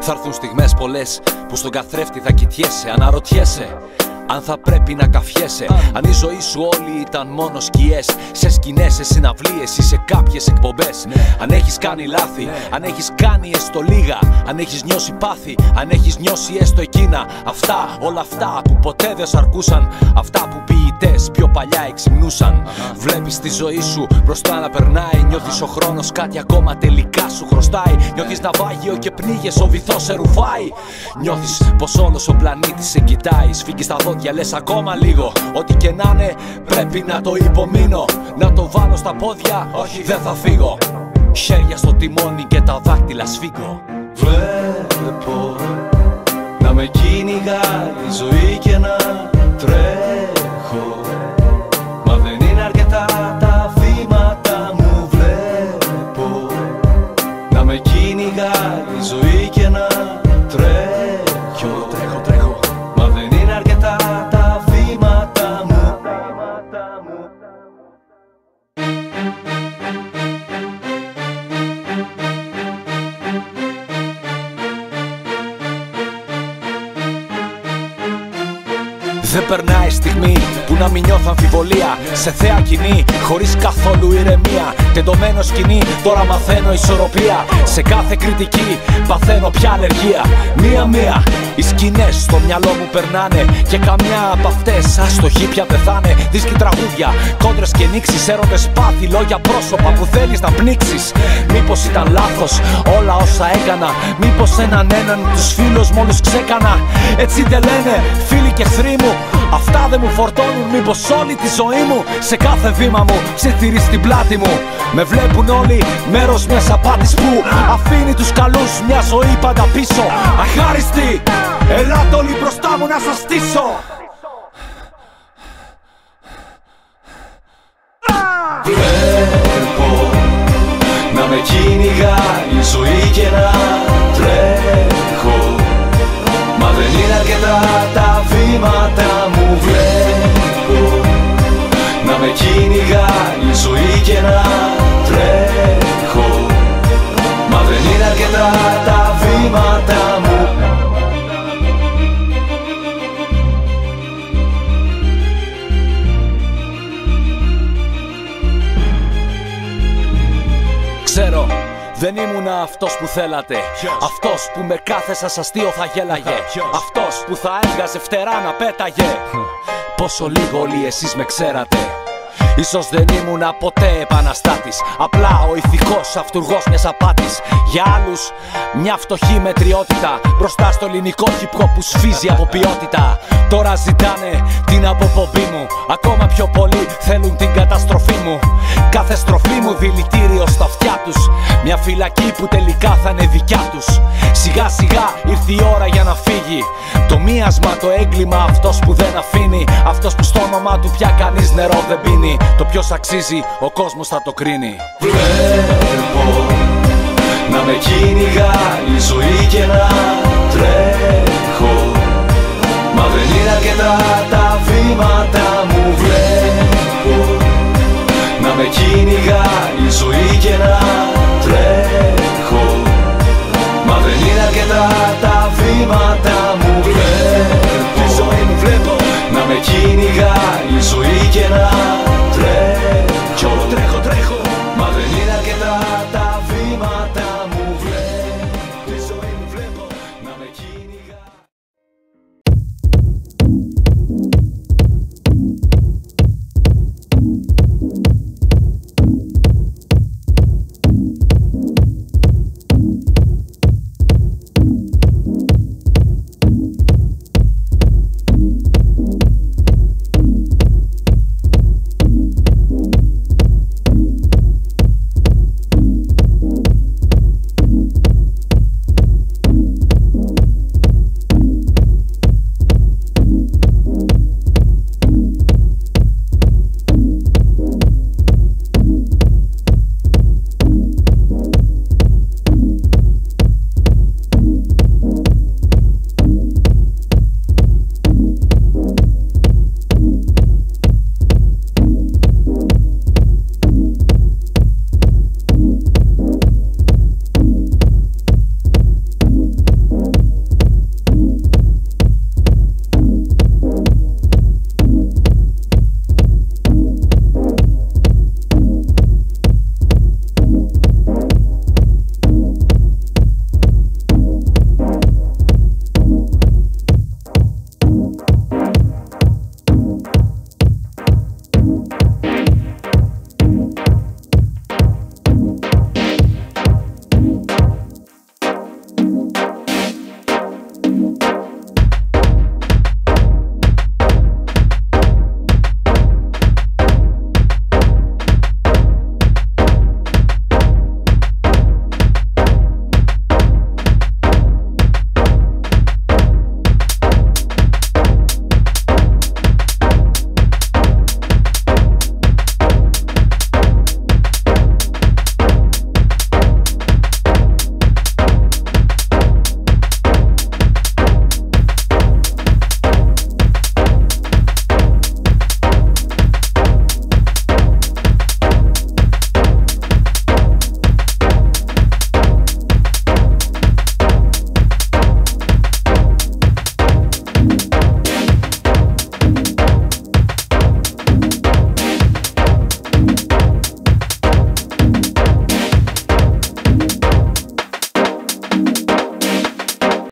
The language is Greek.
Θα έρθουν στιγμές πολλές που στον καθρέφτη θα κοιτιέσαι Αναρωτιέσαι αν θα πρέπει να καφιέσαι, αν η ζωή σου όλη ήταν μόνο σκιές, σε σκηνές, σε συναυλίες ή σε κάποιες εκπομπές. Αν έχεις κάνει λάθη, αν έχεις κάνει έστω λίγα, αν έχεις νιώσει πάθη, αν έχεις νιώσει έστω εκείνα. Αυτά, όλα αυτά που ποτέ δεν σ' αρκούσαν, αυτά που ποιητές πιο παλιά εξυμνούσαν. Βλέπεις τη ζωή σου μπροστά να περνάει, νιώθεις ο χρόνος κάτι ακόμα τελικά σου χρωστάει. Νιώθεις ναυάγιο και πνίγες, ο βυθός σε ρουφάει. Νιώθεις πως όλος ο πλανήτης σε κοιτάει, σφίγγεις τα δόντια για λες ακόμα λίγο Ό,τι και να είναι πρέπει να το υπομείνω. Να το βάλω στα πόδια, όχι δεν θα φύγω. Χέρια στο τιμόνι και τα δάκτυλα σφίγγω. Βλέπω να με κυνηγάει η ζωή και να τρέχω Δεν περνάει στιγμή που να μην νιώθω αμφιβολία. Σε θέα κοινή, χωρίς καθόλου ηρεμία. Τεντωμένο σκηνή, τώρα μαθαίνω ισορροπία. Σε κάθε κριτική παθαίνω πια αλλεργία Μία-μία, οι σκηνές στο μυαλό μου περνάνε Και καμιά από αυτές άστοχοι πια πεθάνε. Δίσκοι τραγούδια, κόντρες και νήξεις Έρωτες πάθη, λόγια πρόσωπα που θέλεις να πνίξεις. Μήπως ήταν λάθος όλα όσα έκανα Μήπως έναν έναν τους φίλους μόλις ξέκανα. Έτσι δεν λένε φίλοι και εχθροί μου Αυτά δεν μου φορτώνουν μήπως όλη τη ζωή μου Σε κάθε βήμα μου ψιθυρεί στην πλάτη μου. Με βλέπουν όλοι μέρος μιας απάτης που Αφήνει τους καλούς μια ζωή πάντα πίσω. Αχάριστη, ελάτε όλοι μπροστά μου να σας στήσω δεν ήμουν αυτός που θέλατε. Αυτός που με κάθε σας αστείο θα γέλαγε. Αυτός που θα έβγαζε φτερά να πέταγε. Πόσο λίγο όλοι εσείς με ξέρατε. Ίσως δεν ήμουνα ποτέ επαναστάτης. Απλά ο ηθικός αυτούργος μιας απάτης. Για άλλους μια φτωχή μετριότητα. Μπροστά στο ελληνικό hip hop που σφίζει από ποιότητα. Τώρα ζητάνε την αποπομπή μου. Ακόμα πιο πολύ θέλουν την καταστροφή μου. Κάθε στροφή μου δηλητήριο στα αυτιά τους. Μια φυλακή που τελικά θα είναι δικιά τους. Σιγά σιγά ήρθε η ώρα για να φύγει. Το μίασμα, το έγκλημα, αυτός που δεν αφήνει. Αυτός που στο όνομα του Πιακάνει νερό δεν πίνει. Το ποιος αξίζει, ο κόσμος θα το κρίνει. Βλέπω να με κυνηγάει η ζωή και να τρέχω. Μα δεν είναι αρκετά τα